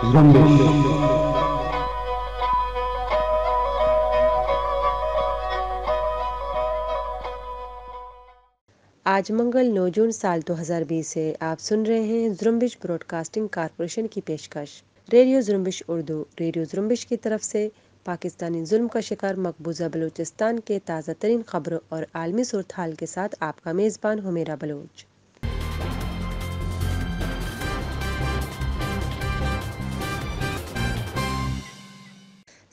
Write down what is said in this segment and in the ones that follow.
आज मंगल 9 जून साल 2020 है। आप सुन रहे हैं जुम्बिश ब्रॉडकास्टिंग कारपोरेशन की पेशकश। रेडियो जुम्बिश उर्दू, रेडियो जुम्बिश की तरफ़ से पाकिस्तानी जुल्म का शिकार मकबूजा बलूचिस्तान के ताज़ा तरीन खबरों और आलमी सूरत के साथ आपका मेज़बान हुमेरा बलोच।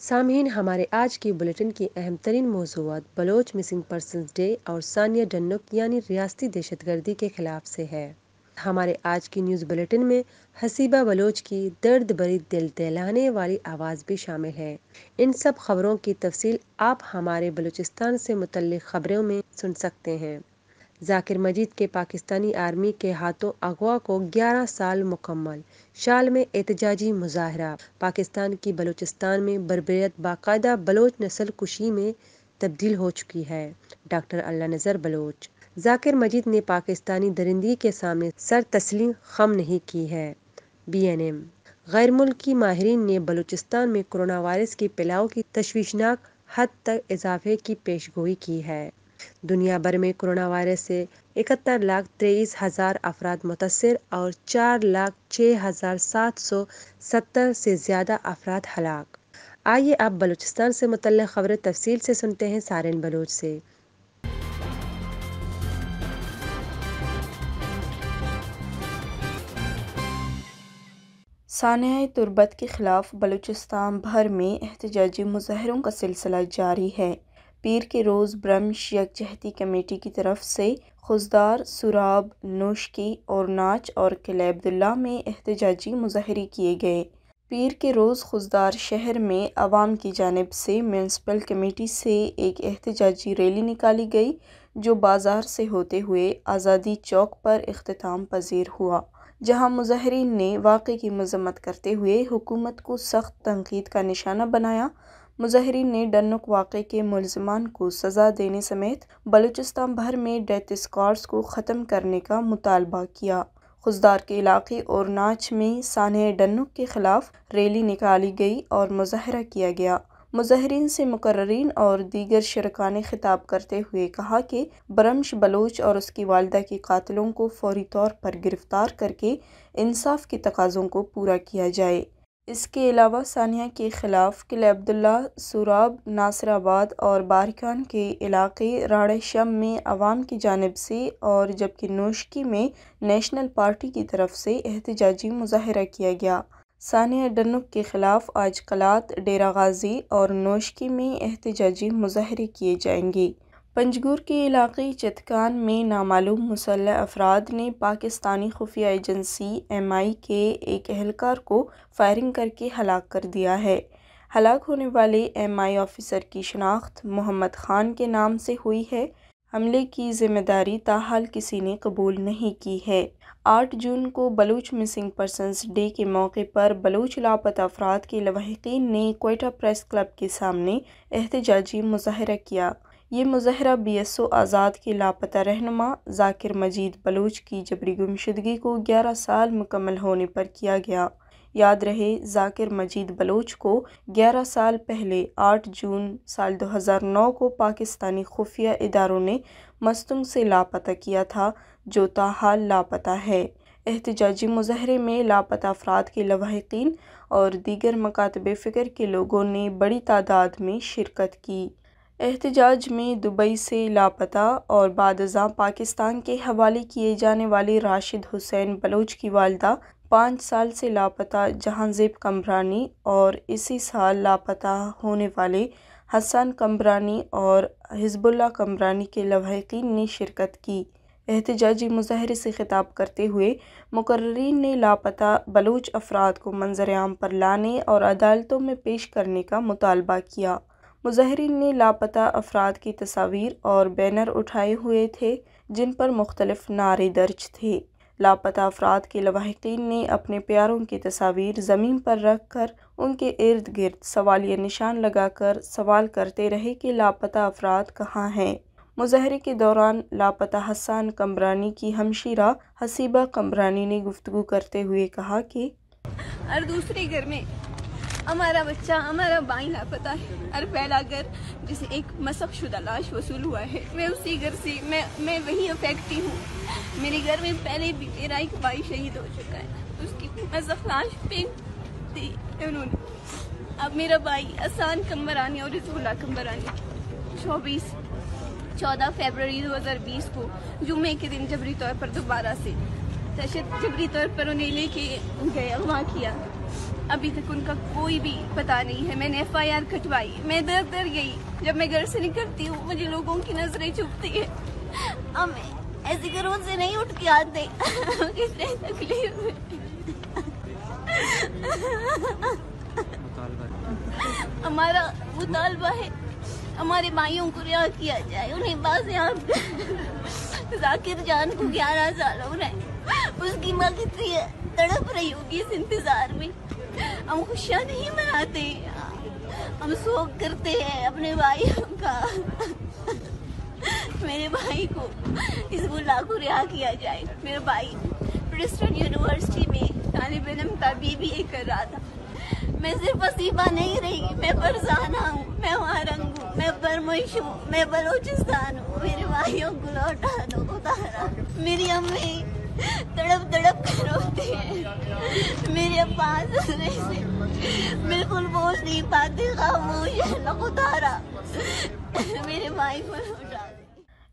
सामहीन हमारे आज की बुलेटिन की अहम तरीन मौजूद बलोच मिसिंग पर्सन डे और सानिया डन्नुक, यानी रियासती दहशत गर्दी के खिलाफ से है। हमारे आज की न्यूज़ बुलेटिन में हसीबा बलोच की दर्द भरी दिल दहलाने वाली आवाज़ भी शामिल है। इन सब खबरों की तफसील आप हमारे बलूचिस्तान से मुतल खबरों में सुन सकते हैं। जाकिर मजीद के पाकिस्तानी आर्मी के हाथों अगवा को 11 साल मुकम्मल। शाल में एहतजाजी मुजाहरा। पाकिस्तान की बलूचिस्तान में बरबरीत बाकायदा बलोच नस्ल कुशी में तब्दील हो चुकी है। डॉक्टर अल्लाह नज़र बलोच। जाकिर मजीद ने पाकिस्तानी दरिंदगी के सामने सर तस्लीम खम नहीं की है। बी एन एम गैर मुल्की माहरीन ने बलूचिस्तान में कोरोना वायरस के फैलाव की तशवीशनाक हद तक इजाफे की पेशगोई की है। दुनिया भर में कोरोना वायरस से इकहत्तर लाख तेईस हज़ार अफराद मुतासर और चार लाख छः हज़ार सात सौ सत्तर से ज़्यादा अफराद हलाक। आइए अब बलूचिस्तान से मुतल खबरें तफसील से सुनते हैं सारिन बलोच से। सानिया तुरबत के ख़िलाफ़ बलूचिस्तान भर में एहतजाजी मुजाहरों का सिलसिला जारी है। पीर के रोज़ ब्रह्मश यकजहती कमेटी की तरफ़ से खुजदार सुराब, नोशकी और नाच और किलेब्दुल्ला में एहतजाजी मुजाहरे किए गए। पीर के रोज़ खुजदार शहर में आवाम की जानब से म्यूनसिपल कमेटी से एक एहतजाजी रैली निकाली गई, जो बाज़ार से होते हुए आज़ादी चौक पर अख्ताम पजीर हुआ, जहाँ मुजाहरीन ने वाक़े की मजम्मत करते हुए हुकूमत को सख्त तनकीद का निशाना बनाया मुजाहरीन ने डन्नुक वाक़े के मुलजमान को सज़ा देने समेत बलूचिस्तान भर में डेथ स्कॉर्स को ख़त्म करने का मुतालबा किया। खुजदार के इलाके और नाच में सानह डन्नुक के ख़िलाफ़ रैली निकाली गई और मुजाहरा किया गया। मुजाहरीन से मुकर्रीन और दीगर शरका ने खिताब करते हुए कहा कि ब्रम्श बलोच और उसकी वालदा के कातलों को फौरी तौर पर गिरफ़्तार करके इंसाफ के तकाज़ों को पूरा किया जाए। इसके अलावा सानिया के ख़िलाफ़ किले अब्दुल्ला सुराब, नासराबाद और बारिकान के इलाके राड़ शम में आवाम की जानब से और जबकि नोशकी में नेशनल पार्टी की तरफ़ से एहतजाजी मुजाहरा किया गया। सानिया डनुक के ख़िलाफ़ आज कलात, डेरा गाजी और नोशकी में एहतजाजी मुजाहरे किए जाएँगे। पंजगुर के इलाके चतकान में नामालूम मुसल अफराद ने पाकिस्तानी खुफिया एजेंसी एम आई के एक एहलकार को फायरिंग करके हलाक कर दिया है। हलाक होने वाले एम आई ऑफिसर की शनाख्त मोहम्मद ख़ान के नाम से हुई है। हमले की ज़िम्मेदारी ताहाल किसी ने कबूल नहीं की है। आठ जून को बलूच मिसिंग पर्सनस डे के मौके पर बलूच लापता अफराद के लवाहकिन ने कोयटा प्रेस क्लब के सामने एहतजाजी मुजाहरा किया। ये मुजहरा बी एस ओ आज़ाद के लापता रहनमा जाकिर मजीद बलूच की जबरी गुमशदगी को 11 साल मुकम्मल होने पर किया गया। याद रहे, जाकिर मजीद बलोच को 11 साल पहले 8 जून साल 2009 को पाकिस्तानी खुफिया इदारों ने मस्तुंग से लापता किया था, जो ताहाल लापता है। एहतजाजी मुजहरे में लापता अफराद के लवाहकिन और दीगर मकातब फ़िक्र के लोगों ने बड़ी तादाद में शिरकत की। एहतजाज में दुबई से लापता और बादजा पाकिस्तान के हवाले किए जाने वाले राशिद हुसैन बलोच की वालदा पाँच साल से लापता जहांजेब कमरानी और इसी साल लापता होने वाले हसन कमरानी और हिजबुल्ला कमरानी के लवाहकिन ने शिरकत की। एहतजाजी मुजाहरे से ख़िताब करते हुए मुकर्रीन ने लापता बलूच अफराद को मंजर आम पर लाने और अदालतों में पेश करने का मुतालबा किया। मुजाहरीन ने लापता अफराद की तस्वीर और बैनर उठाए हुए थे, जिन पर मुख्तलिफ़ नारे दर्ज थे। लापता अफराद के लवाहकिन ने अपने प्यारों की तस्वीर ज़मीन पर रख कर उनके इर्द गिर्द सवालिया निशान लगाकर सवाल करते रहे कि लापता अफराद कहाँ हैं। मुजाहरे के दौरान लापता हसान कमरानी की हमशीरा हसीबा कमरानी ने गुफ्तु करते हुए कहा कि और दूसरे घर में हमारा बच्चा, हमारा बाई लापता है और पहला घर जिसे एक मसक शुदा लाश वसूल हुआ है। मैं उसी घर से, मैं मैं वही अफेक्टी हूँ। मेरे घर में पहले भी मेरा एक भाई शहीद हो चुका है। उसकी मसक लाश फेंक दी उन्होंने। अब मेरा भाई आसान कम्बरानी और रिजुल्ला कम्बरानी चौबीस, चौदह फरवरी 2020 को जुमे के दिन जबरी तौर पर दोबारा से दहशत, जबरी तौर पर उन्हें लेके गए, अगवा किया। अभी तक उनका कोई भी पता नहीं है। मैंने एफ़ आई आर कटवाई। मैं दर दर गई। जब मैं घर से निकलती हूँ मुझे लोगों की नज़रें चुपती है। अब ऐसे घरों से नहीं उठ के आते। कितने तकलीफ़ हमारा मुतालबा है। हमारे भाइयों को रिहा किया जाए। उन्हें बाज जाकिर जान को ग्यारह साल हो रहे उसकी माँ कितनी तड़प रही होगी इस इंतज़ार में। हम खुशियाँ नहीं मनाते। हम शोक करते हैं अपने भाइयों का। मेरे भाई को इस बुला को रिहा किया जाए। मेरा भाई प्रिस्टन यूनिवर्सिटी में तालिब इलम का बी बी ए कर रहा था। मैं सिर्फ़ वसीफा नहीं रही, मैं फरजाना हूँ, मैं वारंग हूँ, मैं बरमश हूँ, मैं बलोचिस्तान हूँ। मेरे भाइयों को लौटा दो उतारा मेरी अम्मी तड़प तड़प कर रोते हैं। मेरे पास से बिल्कुल बोझ नहीं पाते, खामोश उतारा। मेरे भाई को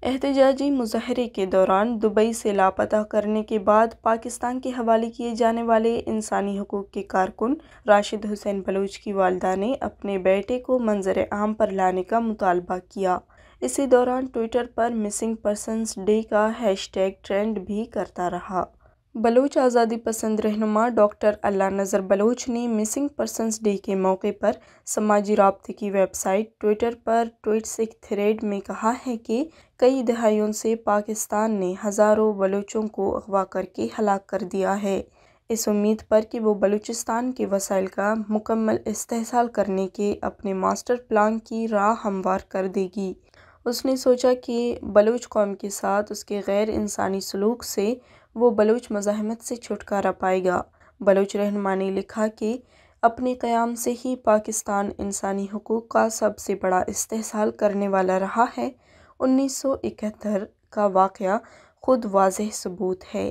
एहतजाजी मुजाहरे के दौरान दुबई से लापता करने के बाद पाकिस्तान के हवाले किए जाने वाले इंसानी हकूक़ के कारकुन राशिद हुसैन बलूच की वालदा ने अपने बेटे को मंजर आम पर लाने का मुतालबा किया। इसी दौरान ट्विटर पर मिसिंग पर्सनस डे का हैशटैग ट्रेंड भी करता रहा। बलूच आज़ादी पसंद रहनुमा डॉक्टर अल्लाह नज़र बलोच ने मिसिंग पर्सनस डे के मौके पर समाजी रबते की वेबसाइट ट्विटर पर ट्वीट्स एक थ्रेड में कहा है कि कई दहाइयों से पाकिस्तान ने हज़ारों बलोचों को अगवा करके हलाक कर दिया है। इस उम्मीद पर कि वो बलूचिस्तान के वसाइल का मुकम्मल इस्तेसाल करने के अपने मास्टर प्लान की राह हमवार कर देगी। उसने सोचा कि बलूच कौम के साथ उसके गैर इंसानी सलूक से वो बलूच मज़ाहमत से छुटकारा पाएगा। बलूच रहनमा ने लिखा कि अपने क़याम से ही पाकिस्तान इंसानी हकूक़ का सबसे बड़ा इस्तेसाल करने वाला रहा है। उन्नीस सौ इकहत्तर का वाक़ ख़ुद वाज सबूत है।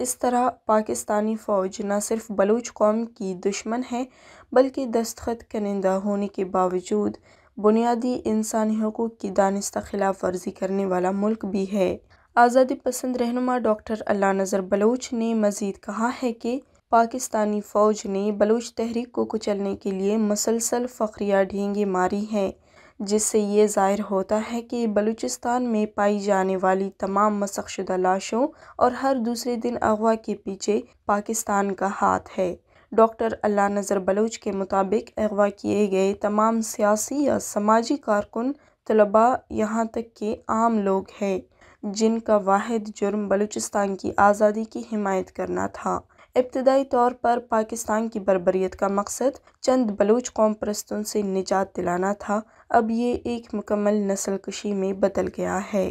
इस तरह पाकिस्तानी फ़ौज न सिर्फ़ बलूच कौम की दुश्मन है, बल्कि दस्तखत कनिंदा होने के बावजूद बुनियादी इंसानी हकूक़ की दानिस्ता खिलाफ वर्जी करने वाला मुल्क भी है। आज़ादी पसंद रहनुमा डॉक्टर अल्लाह नज़र बलोच ने मज़ीद कहा है कि पाकिस्तानी फ़ौज ने बलूच तहरीक को कुचलने के लिए मसलसल फ़ख्रिया ढींगे मारी हैं, जिससे ये ज़ाहिर होता है कि बलूचिस्तान में पाई जाने वाली तमाम मसकशुदा लाशों और हर दूसरे दिन अगवा के पीछे पाकिस्तान का हाथ है। डॉक्टर अल्लाह नज़र बलूच के मुताबिक अगवा किए गए तमाम सियासी या समाजी कारकुन तलबा यहाँ तक के आम लोग हैं, जिनका वाद जुर्म बलूचिस्तान की आज़ादी की हिमायत करना था। इब्तदाई तौर पर पाकिस्तान की बरबरीत का मकसद चंद बलूच कौम परस्तों से निजात दिलाना था। अब ये एक मुकम्मल नस्ल कशी में बदल गया है।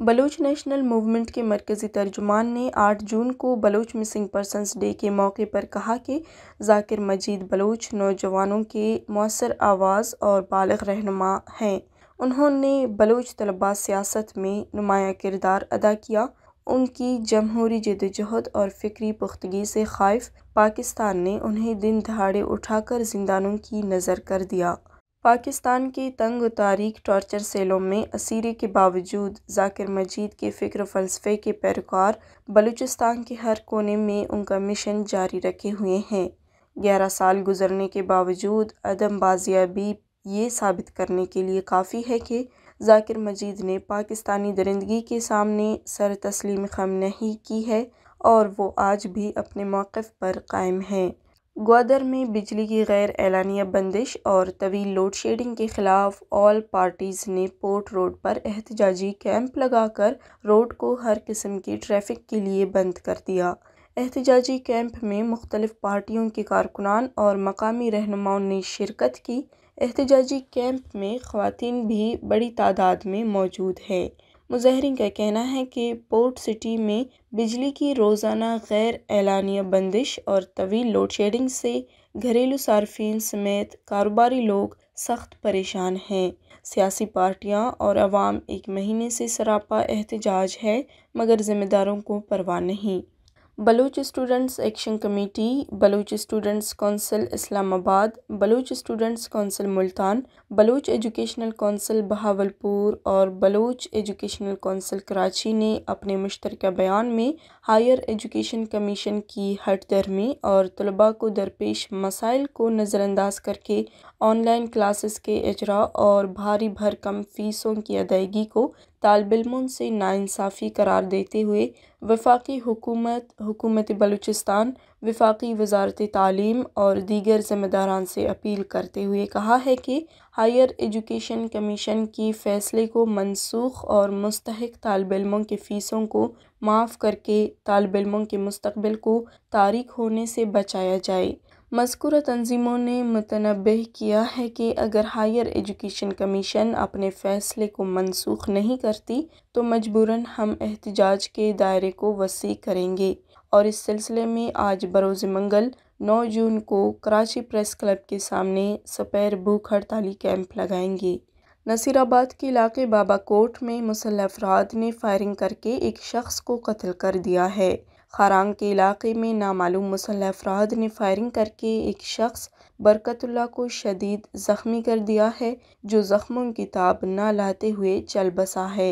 बलूच नेशनल मूवमेंट के मरकज़ी तर्जुमान ने 8 जून को बलूच मिसिंग पर्सनस डे के मौके पर कहा कि जाकिर मजीद बलूच नौजवानों के मौसर आवाज़ और बालग रहनुमा हैं। उन्होंने बलूच तलबा सियासत में नुमाया किरदार अदा किया। उनकी जमहूरी जदोजहद और फ़िक्री पुख्तगी से खाइफ पाकिस्तान ने उन्हें दिन दहाड़े उठाकर जिंदानों की नज़र कर दिया। पाकिस्तान की तंग तारीख टॉर्चर सेलों में असीरी के बावजूद जाकिर मजीद के फ़िक्र फ़लसफ़े के पैरोकार बलूचिस्तान के हर कोने में उनका मिशन जारी रखे हुए हैं। ग्यारह साल गुजरने के बावजूद अदम बाजियाबी ये साबित करने के लिए काफ़ी है कि जाकिर मजीद ने पाकिस्तानी दरिंदगी के सामने सर तस्लीम खम नहीं की है और वो आज भी अपने मौक़ पर कायम हैं। ग्वादर में बिजली की गैर एलानिया बंदिश और तवील लोड शेडिंग के ख़िलाफ़ ऑल पार्टीज़ ने पोर्ट रोड पर एहतजाजी कैंप लगाकर रोड को हर किस्म की ट्रैफ़िक के लिए बंद कर दिया। एहतजाजी कैंप में मुख्तलिफ़ पार्टियों के कारकुनान और मकामी रहनुमाओं ने शिरकत की। एहतजाजी कैंप में ख़वातीन भी बड़ी तादाद में मौजूद है। मुजाहरीन का कहना है कि पोर्ट सिटी में बिजली की रोज़ाना गैर एलानिया बंदिश और तवील लोड शेडिंग से घरेलू सार्फिन समेत कारोबारी लोग सख्त परेशान हैं। सियासी पार्टियाँ और अवाम एक महीने से सरापा एहतजाज है, मगर ज़िम्मेदारों को परवाह नहीं। Baloch students action committee, Baloch students council Islamabad, Baloch students council Multan, Baloch educational council Bahawalpur और बलूच एजुकेशनल कौंसिल कराची ने अपने मुश्तर बयान में हायर एजुकेशन कमीशन की हट दरमी और तलबा को दरपेश मसाइल को नज़रअंदाज करके ऑनलाइन क्लासेस के अजरा और भारी भरकम फ़ीसों की अदायगी को तालब इलमों से नाइंसाफ़ी करार देते हुए वफाकी हुकूमत हुकूमत बलूचिस्तान, वफाकी वजारत तालीम और दीगर ज़िम्मेदारान से अपील करते हुए कहा है कि हायर एजुकेशन कमीशन की फ़ैसले को मनसूख और मुस्तक तालब इलमों के फ़ीसों को माफ़ करके तालब इलमों के मुस्तबिल को तारीख होने से बचाया जाए। मज़कूर तंजीमों ने मुतनबे किया है कि अगर हायर एजुकेशन कमीशन अपने फ़ैसले को मनसूख नहीं करती तो मजबूरन हम एहतजाज के दायरे को वसी करेंगे। और इस सिलसिले में आज बरोज़ मंगल 9 जून को कराची प्रेस क्लब के सामने सपैर भूख हड़ताली कैंप लगाएँगे। नसीराबाद के इलाके बाबा कोट में मुसल अफराद ने फायरिंग करके एक शख्स को कत्ल कर दिया है। खारांग के इलाके में नामालूम मुसल अफराद ने फायरिंग करके एक शख्स बरकतुल्ला को शदीद ज़ख्मी कर दिया है, जो ज़ख्मों की ताब न लाते हुए चल बसा है।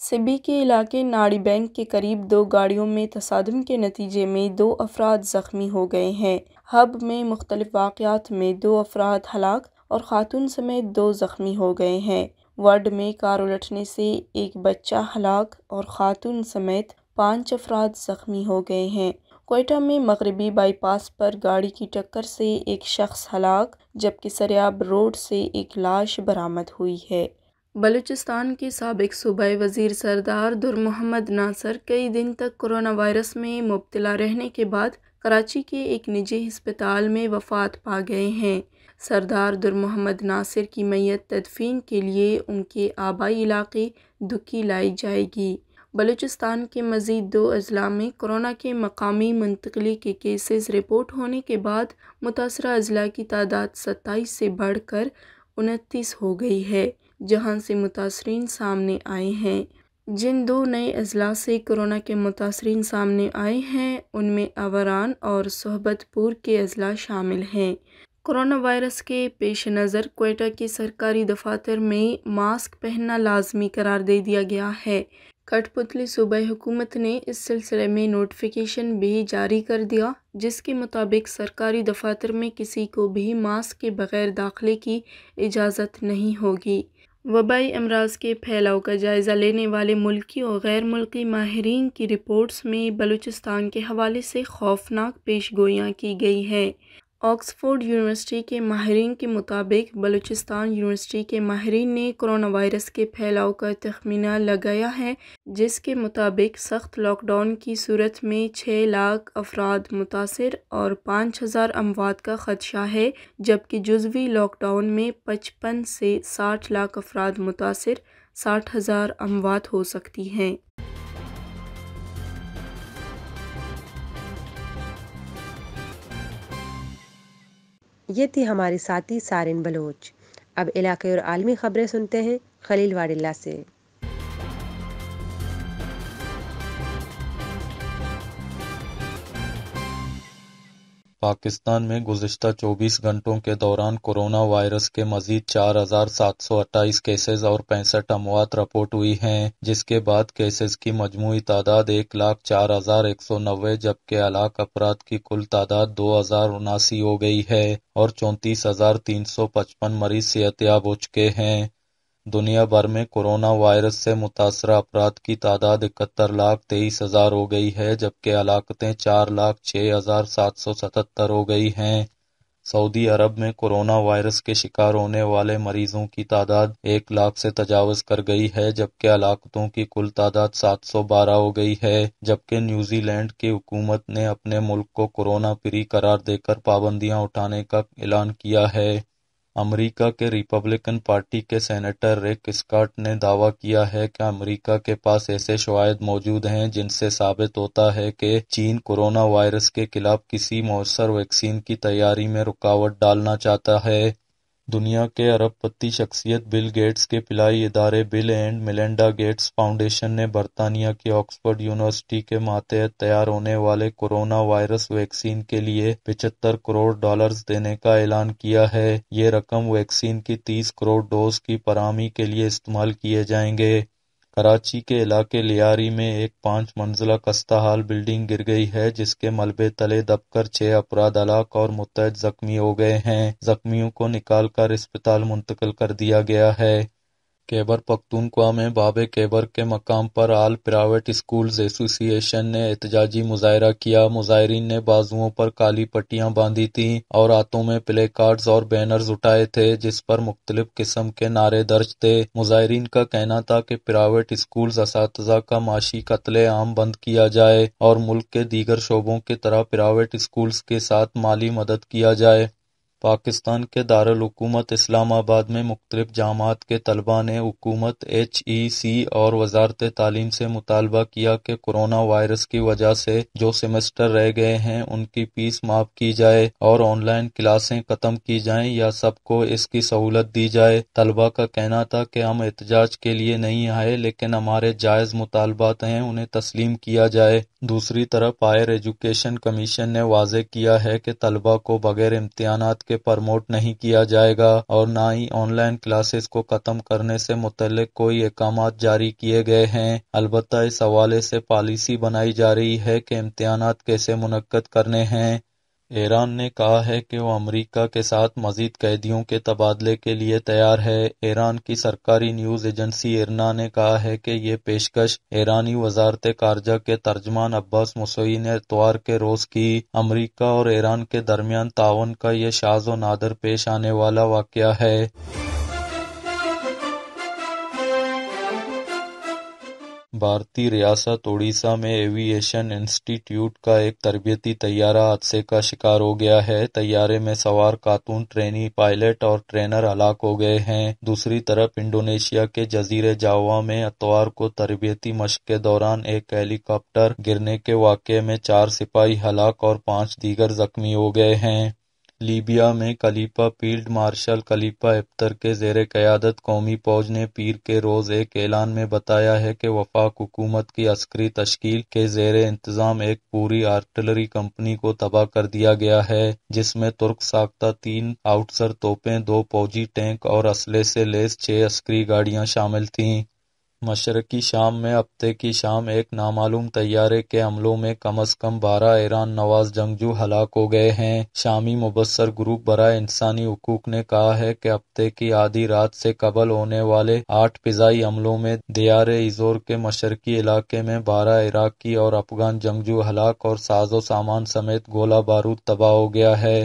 सिबी के इलाके नाड़ी बैंक के करीब दो गाड़ियों में तसादम के नतीजे में दो अफराद ज़ख्मी हो गए हैं। हब में मुख्तलिफ़ वाक़ात में दो अफराद हलाक और ख़ातून समेत दो ज़ख्मी हो गए हैं। वर्ड में कार उलटने से एक बच्चा हलाक और ख़ातून समेत पाँच अफराद ज़ख्मी हो गए हैं। कोयटा में मगरबी बाईपास पर गाड़ी की टक्कर से एक शख्स हलाक, जबकि सरयाब रोड से एक लाश बरामद हुई है। बलूचिस्तान के सबक सूबाई वज़ीर सरदार दुर मोहम्मद नासर कई दिन तक कोरोना वायरस में मुबतला रहने के बाद कराची के एक निजी हस्पताल में वफात पा गए हैं। सरदार दुर मोहम्मद नासिर की मैयत तदफीन के लिए उनके आबाई इलाके दुखी लाई जाएगी। बलूचिस्तान के मज़ीद दो अजला में कोरोना के मकामी मुंतकली के केसेस रिपोर्ट होने के बाद मुतासर अजला की तादाद सत्ताईस से बढ़कर उनतीस हो गई है, जहाँ से मुतासरीन सामने आए हैं। जिन दो नए अजला से कोरोना के मुतासरीन सामने आए हैं, उनमें अवरान और सोहबतपुर के अजला शामिल हैं। कोरोना वायरस के पेश नज़र कोयटा के सरकारी दफातर में मास्क पहनना लाजमी करार दे दिया गया है। कठपुतली सूबाई हुकूमत ने इस सिलसिले में नोटिफिकेशन भी जारी कर दिया, जिसके मुताबिक सरकारी दफातर में किसी को भी मास्क के बगैर दाखिले की इजाज़त नहीं होगी। वबाई अमराज के फैलाव का जायज़ा लेने वाले मुल्की और गैर मुल्की माहरीन की रिपोर्ट्स में बलूचिस्तान के हवाले से खौफनाक पेश गोयाँ की गई हैं। ऑक्सफोर्ड यूनिवर्सिटी के माहरीन के मुताबिक बलूचिस्तान यूनिवर्सिटी के माहरीन ने कोरोना वायरस के फैलाव का तखमीना लगाया है, जिसके मुताबिक सख्त लॉकडाउन की सूरत में छः लाख अफराद मुतासर और पाँच हज़ार अमवात का खदशा है, जबकि जजवी लॉकडाउन में पचपन से साठ लाख अफराद मुतासर, साठ हज़ार अमवात हो सकती हैं। ये थी हमारी साथी सारिन बलोच। अब इलाके और आलमी खबरें सुनते हैं खलील वाडिल्ला से। पाकिस्तान में गुजशत चौबीस घंटों के दौरान कोरोना वायरस के मजीद चार हज़ार सात सौ अट्ठाईस केसेज और पैंसठ अमवात रिपोर्ट हुई हैं, जिसके बाद केसेज की मजमू तादाद एक लाख चार हज़ार एक सौ नब्बे जबकि अलाक अफराद की कुल तादाद दो हज़ार उनासी हो गई है और चौंतीस हज़ार तीन सौ पचपन मरीज़ सेहतियाब हो चुके हैं। दुनिया भर में कोरोना वायरस से मुतासर अफराद की तादाद इकहत्तर लाख तेईस हज़ार हो गई है, जबकि हलाकतें चार लाख छः हज़ार सात सौ सतहत्तर हो गई हैं। सऊदी अरब में कोरोना वायरस के शिकार होने वाले मरीजों की तादाद एक लाख से तजावज कर गई है, जबकि हलाकतों की कुल तादाद सात सौ बारह हो गई है, जबकि न्यूजीलैंड की हुकूमत ने अपने मुल्क को कोरोना फ्री करार देकर पाबंदियाँ उठाने का ऐलान किया है। अमेरिका के रिपब्लिकन पार्टी के सेनेटर रिक स्कॉट ने दावा किया है कि अमेरिका के पास ऐसे शवायद मौजूद हैं जिनसे साबित होता है कि चीन कोरोना वायरस के खिलाफ किसी मौसर वैक्सीन की तैयारी में रुकावट डालना चाहता है। दुनिया के अरबपति शख्सियत बिल गेट्स के पिलाई इदारे Bill and Melinda Gates foundation ने बरतानिया की ऑक्सफोर्ड यूनिवर्सिटी के मातहत तैयार होने वाले कोरोना वायरस वैक्सीन के लिए पिछहत्तर करोड़ डॉलर्स देने का ऐलान किया है। ये रकम वैक्सीन की तीस करोड़ डोज की फरहमी के लिए इस्तेमाल किए जाएँगे। कराची के इलाके लियारी में एक पाँच मंजिला कस्ताहाल बिल्डिंग गिर गई है, जिसके मलबे तले दबकर छह अफराद हलाक और मुतहद जख्मी हो गए हैं। जख्मियों को निकालकर अस्पताल मुंतकिल कर दिया गया है। खैबर पख्तूनख्वा में बाब खैबर के मकाम पर आल प्राइवेट स्कूल्स एसोसिएशन ने एहतजाजी मुजाहरा किया। मुजाहरीन ने बाजुओं पर काली पट्टियाँ बांधी थीं और हाथों में प्ले कार्ड्स और बैनर्स उठाए थे, जिस पर मुख्तलिफ़ किस्म के नारे दर्ज थे। मुजाहरीन का कहना था कि प्राइवेट स्कूल इस का माशी कत्ल आम बंद किया जाए और मुल्क के दीगर शोबों की तरह प्राइवेट स्कूल्स के साथ माली मदद किया जाए। पाकिस्तान के दारुलकूमत इस्लामाबाद में मुख्तलिफ़ जामात के तलबा ने हुकूमत सी और वजारत तालीम से मुतालबा किया कि कोरोना वायरस की वजह से जो सेमेस्टर रह गए हैं, उनकी फ़ीस माफ़ की जाए और ऑनलाइन क्लासें ख़त्म की जाएँ या सबको इसकी सहूलत दी जाए। तलबा का कहना था कि हम एहतजाज के लिए नहीं आए, लेकिन हमारे जायज़ मुतालबात हैं, उन्हें तस्लीम किया जाए। दूसरी तरफ़ हायर एजुकेशन कमीशन ने वाजे किया है कि तलबा को बगैर इम्तहान के प्रमोट नहीं किया जाएगा और ना ही ऑनलाइन क्लासेस को ख़त्म करने से मुतल कोई अहकाम जारी किए गए हैं। अलबत् इस हवाले से पॉलिसी बनाई जा रही है कि इम्तहान कैसे मुनद करने हैं। ईरान ने कहा है कि वो अमरीका के साथ मजीद कैदियों के तबादले के लिए तैयार है। ईरान की सरकारी न्यूज़ एजेंसी इरना ने कहा है कि ये पेशकश ईरानी वजारत कारजा के तर्जमान अब्बास मुसई ने इतवार के रोज़ की अमरीका और ईरान के दरमियान तावन का ये शाज नादर पेश आने वाला वाक़ है। भारतीय रियासत ओडिशा में एविएशन इंस्टीट्यूट का एक तरबियती तैयारा हादसे का शिकार हो गया है। तैयारे में सवार खातून ट्रेनी पायलट और ट्रेनर हलाक हो गए हैं। दूसरी तरफ़ इंडोनेशिया के जजीरे जावा में अतवार को तरबियती मश्क के दौरान एक हेलीकॉप्टर गिरने के वाक़े में चार सिपाही हलाक और पाँच दीगर जख्मी हो गए हैं। लीबिया में खलीफा फ़ील्ड मार्शल खलीफा हफ्तर के जेर क़यादत कौमी फ़ौज ने पीर के रोज़ एक ऐलान में बताया है कि वफाक हुकूमत की अस्करी तश्कील के जेर इंतज़ाम एक पूरी आर्टिलरी कंपनी को तबाह कर दिया गया है, जिसमें तुर्क साख्ता तीन आउटसर तोपें, दो फौजी टैंक और असले से लेस छह अस्करी गाड़ियाँ शामिल थीं। मशरकी शाम में, हफ़्ते की शाम एक नामालूम तैयारे के हमलों में कम अज कम बारह ईरान नवाज़ जंगजू हलाक हो गए हैं। शामी मुबसर ग्रुप बरए इंसानी हकूक ने कहा है कि हफ़्ते की आधी रात से कबल होने वाले आठ फिजाई हमलों में दियार इजोर के मशरकी इलाके में बारह इराकी और अफगान जंगजू हलाक और साजो सामान समेत गोला बारूद तबाह हो गया है।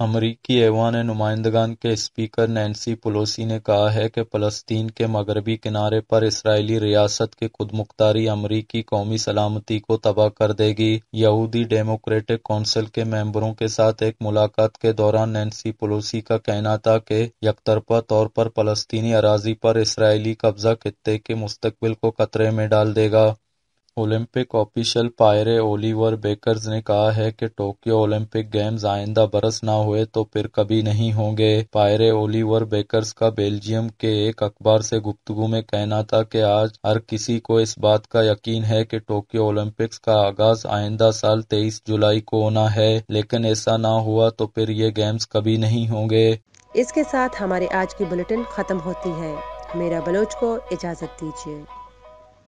अमरीकी ऐवान नुमाइंदगान के स्पीकर नैन्सी पेलोसी ने कहा है कि फ़लस्तीन के मगरबी किनारे पर इसराइली रियासत की खुदमुख्तारी अमरीकी कौमी सलामती को तबाह कर देगी। यहूदी डेमोक्रेटिक कौंसिल के मेंबरों के साथ एक मुलाकात के दौरान नैन्सी पेलोसी का कहना था कि यकतरफा तौर पर फ़लस्तीनी अराजी पर इसराइली कब्जा खत्े के मुस्तबिल को खतरे में डाल देगा। Olympic official Pierre Oliver Beckers ने कहा है कि टोक्यो ओलंपिक गेम्स आइंदा बरस ना हुए तो फिर कभी नहीं होंगे। पायरे ओलिवर बेकर्स का बेल्जियम के एक अखबार से गुफ्तगू में कहना था कि आज हर किसी को इस बात का यकीन है कि टोक्यो ओलंपिक्स का आगाज़ आइंदा साल तेईस जुलाई को होना है, लेकिन ऐसा ना हुआ तो फिर ये गेम्स कभी नहीं होंगे। इसके साथ हमारे आज की बुलेटिन खत्म होती है। मेरा बलोच को इजाज़त दीजिए।